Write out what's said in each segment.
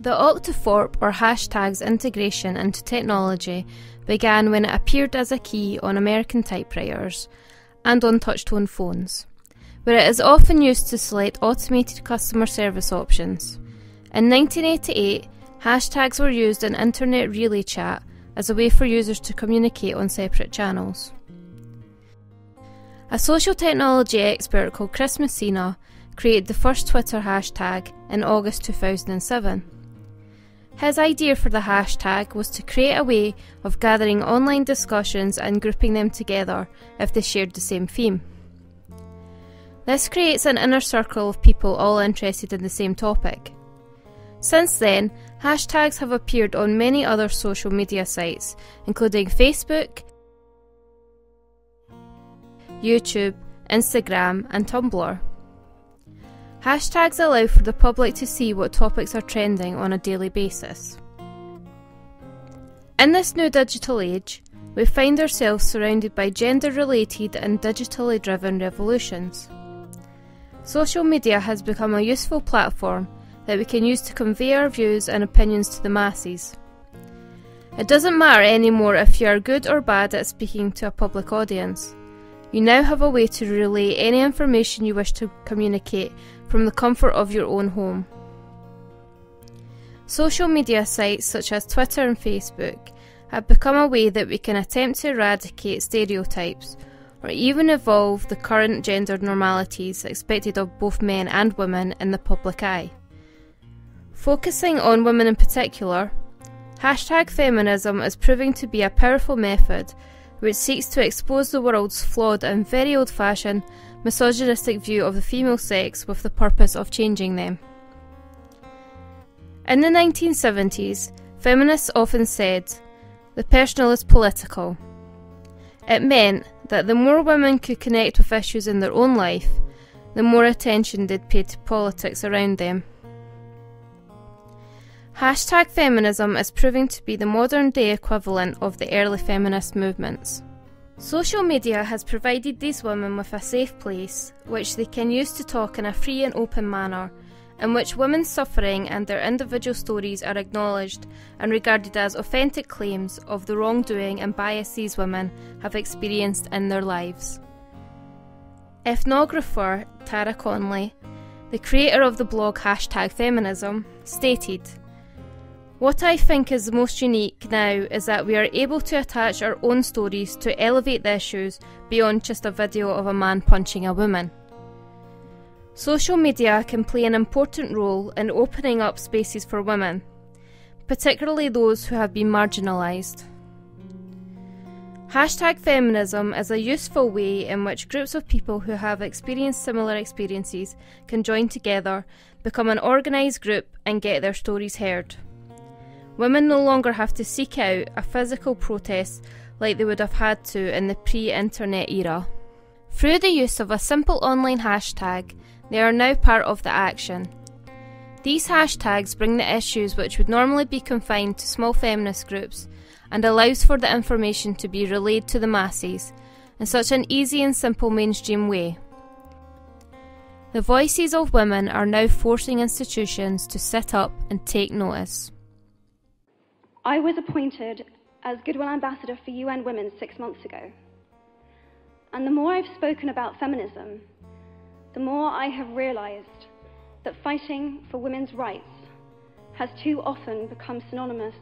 The Octothorpe or hashtag's integration into technology began when it appeared as a key on American typewriters and on touchtone phones, where it is often used to select automated customer service options. In 1988, hashtags were used in Internet Relay Chat as a way for users to communicate on separate channels. A social technology expert called Chris Messina created the first Twitter hashtag in August 2007. His idea for the hashtag was to create a way of gathering online discussions and grouping them together if they shared the same theme. This creates an inner circle of people all interested in the same topic. Since then, hashtags have appeared on many other social media sites, including Facebook, YouTube, Instagram, and Tumblr. Hashtags allow for the public to see what topics are trending on a daily basis. In this new digital age, we find ourselves surrounded by gender related and digitally driven revolutions. Social media has become a useful platform that we can use to convey our views and opinions to the masses. It doesn't matter anymore if you are good or bad at speaking to a public audience. You now have a way to relay any information you wish to communicate from the comfort of your own home. Social media sites such as Twitter and Facebook have become a way that we can attempt to eradicate stereotypes or even evolve the current gender normalities expected of both men and women in the public eye. Focusing on women in particular, hashtag feminism is proving to be a powerful method which seeks to expose the world's flawed and very old fashioned misogynistic view of the female sex with the purpose of changing them. In the 1970s, feminists often said, the personal is political. It meant that the more women could connect with issues in their own life, the more attention they'd pay to politics around them. Hashtag feminism is proving to be the modern day equivalent of the early feminist movements. Social media has provided these women with a safe place which they can use to talk in a free and open manner, in which women's suffering and their individual stories are acknowledged and regarded as authentic claims of the wrongdoing and bias these women have experienced in their lives. Ethnographer Tara Conley, the creator of the blog Hashtag Feminism, stated what I think is most unique now is that we are able to attach our own stories to elevate the issues beyond just a video of a man punching a woman. Social media can play an important role in opening up spaces for women, particularly those who have been marginalised. Hashtag feminism is a useful way in which groups of people who have experienced similar experiences can join together, become an organised group, and get their stories heard. Women no longer have to seek out a physical protest like they would have had to in the pre internet era. Through the use of a simple online hashtag, they are now part of the action. These hashtags bring the issues which would normally be confined to small feminist groups and allows for the information to be relayed to the masses in such an easy and simple mainstream way. The voices of women are now forcing institutions to sit up and take notice. I was appointed as Goodwill Ambassador for UN Women six months ago. And the more I've spoken about feminism, the more I have realized that fighting for women's rights has too often become synonymous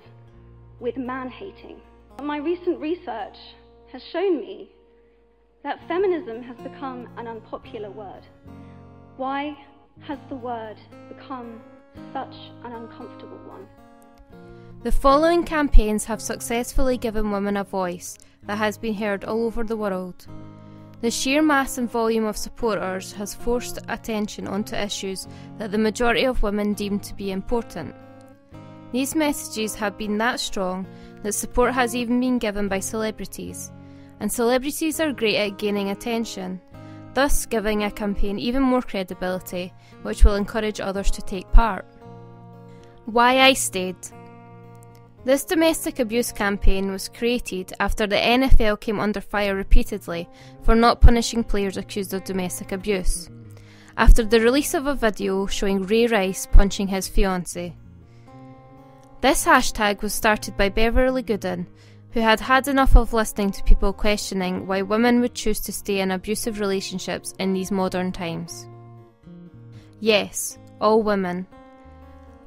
with man hating. My recent research has shown me that feminism has become an unpopular word. Why has the word become such an uncomfortable one? The following campaigns have successfully given women a voice that has been heard all over the world. The sheer mass and volume of supporters has forced attention onto issues that the majority of women deem to be important. These messages have been that strong that support has even been given by celebrities, and celebrities are great at gaining attention, thus giving a campaign even more credibility, which will encourage others to take part. Why I Stayed this domestic abuse campaign was created after the NFL came under fire repeatedly for not punishing players accused of domestic abuse, after the release of a video showing Ray Rice punching his fiancée. This hashtag was started by Beverly Gooden, who had had enough of listening to people questioning why women would choose to stay in abusive relationships in these modern times. Yes, all women.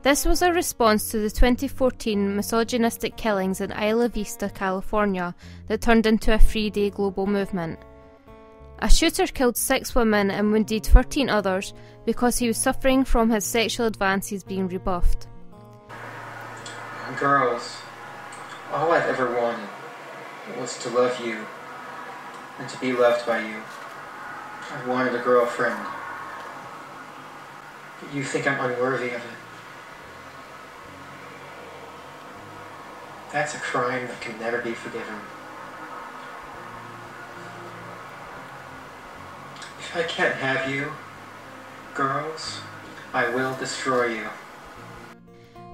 This was a response to the 2014 misogynistic killings in Isla Vista, California, that turned into a three day global movement. A shooter killed six women and wounded 13 others because he was suffering from his sexual advances being rebuffed. Girls, all I've ever wanted was to love you and to be loved by you. I wanted a girlfriend. But you think I'm unworthy of it. That's a crime that can never be forgiven. If I can't have you, girls, I will destroy you.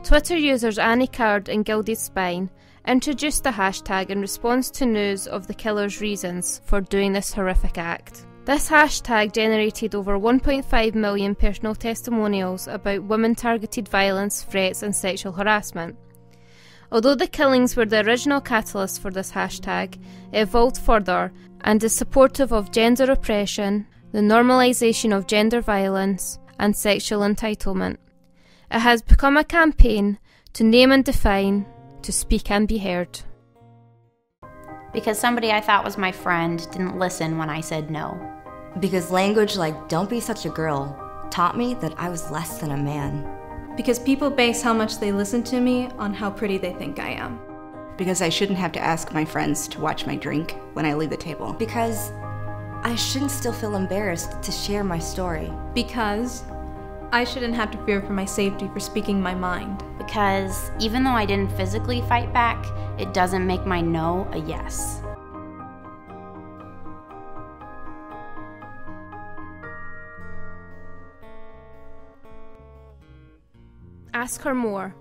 Twitter users Annie Cardi and Gilded Spine introduced the hashtag in response to news of the killer's reasons for doing this horrific act. This hashtag generated over 1.5 million personal testimonials about women targeted violence, threats, and sexual harassment. Although the killings were the original catalyst for this hashtag, it evolved further and is supportive of gender oppression, the normalisation of gender violence, and sexual entitlement. It has become a campaign to name and define, to speak and be heard. Because somebody I thought was my friend didn't listen when I said no. Because language like, don't be such a girl, taught me that I was less than a man. Because people base how much they listen to me on how pretty they think I am. Because I shouldn't have to ask my friends to watch my drink when I leave the table. Because I shouldn't still feel embarrassed to share my story. Because I shouldn't have to fear for my safety for speaking my mind. Because even though I didn't physically fight back, it doesn't make my no a yes. Ask her more.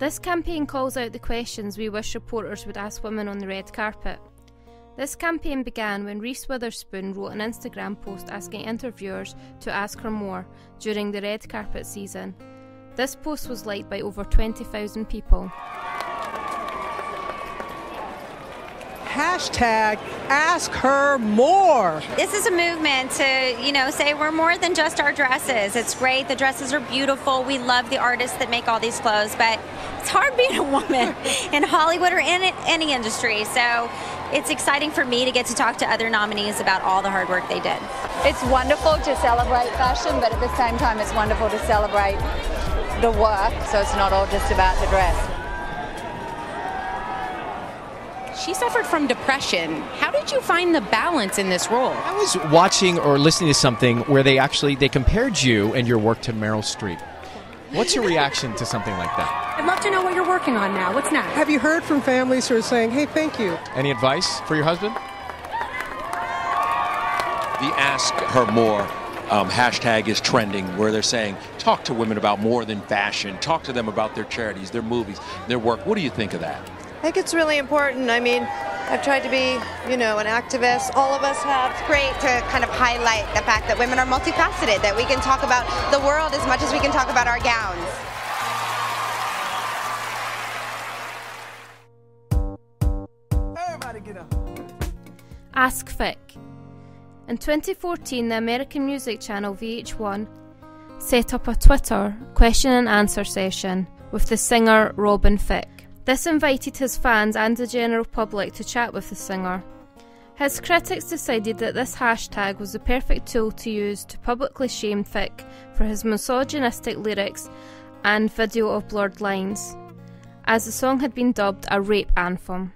This campaign calls out the questions we wish reporters would ask women on the red carpet. This campaign began when Reese Witherspoon wrote an Instagram post asking interviewers to ask her more during the red carpet season. This post was liked by over 20,000 people. Hashtag ask her more. This is a movement to, you know, say we're more than just our dresses. It's great. The dresses are beautiful. We love the artists that make all these clothes, but it's hard being a woman in Hollywood or in any industry. So it's exciting for me to get to talk to other nominees about all the hard work they did. It's wonderful to celebrate fashion, but at the same time, it's wonderful to celebrate the work so it's not all just about the dress. She suffered from depression. How did you find the balance in this role? I was watching or listening to something where they actually they compared you and your work to Meryl Streep. What's your reaction to something like that? I'd love to know what you're working on now. What's next? Have you heard from families who are saying, "Hey, thank you"? Any advice for your husband? The ask her more um, hashtag is trending where they're saying talk to women about more than fashion talk to them about their charities their movies their work what do you think of that I think it's really important. I mean, I've tried to be, you know, an activist. All of us have. It's great to kind of highlight the fact that women are multifaceted, that we can talk about the world as much as we can talk about our gowns. Everybody get up. Ask Thicke. In 2014, the American music channel VH1 set up a Twitter question and answer session with the singer Robin Thicke. This invited his fans and the general public to chat with the singer. His critics decided that this hashtag was the perfect tool to use to publicly shame Thicke for his misogynistic lyrics and video of blurred lines, as the song had been dubbed a rape anthem.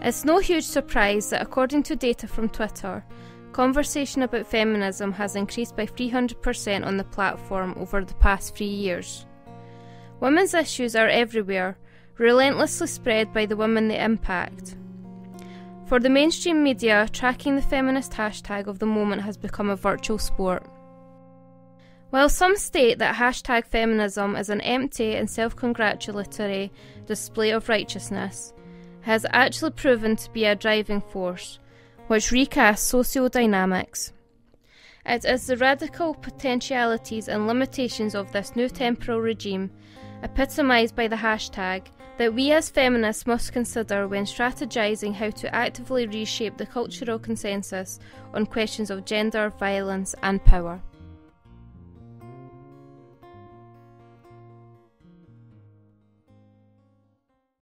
It's no huge surprise that, according to data from Twitter, conversation about feminism has increased by 300% on the platform over the past three years. Women's issues are everywhere, relentlessly spread by the women they impact. For the mainstream media, tracking the feminist hashtag of the moment has become a virtual sport. While some state that hashtag feminism is an empty and self congratulatory display of righteousness, it has actually proven to be a driving force, which recasts social dynamics. It is the radical potentialities and limitations of this new temporal regime epitomised by the hashtag, that we as feminists must consider when strategising how to actively reshape the cultural consensus on questions of gender, violence, and power.